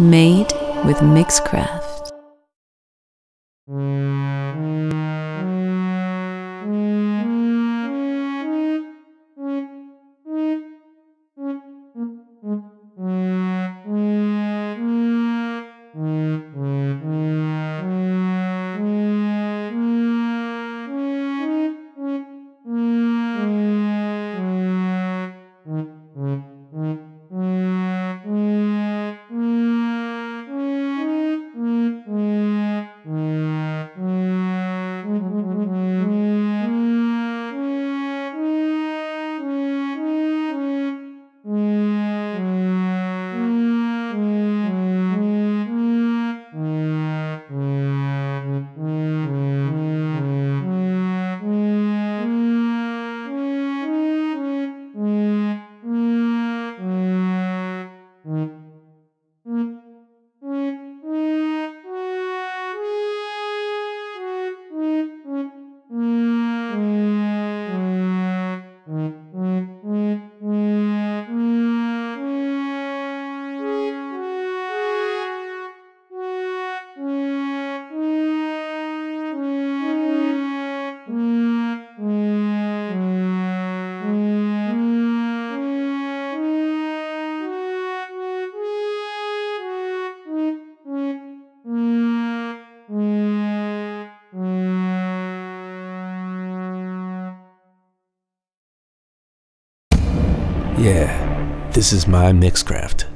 Made with Mixcraft. Yeah, this is my Mixcraft.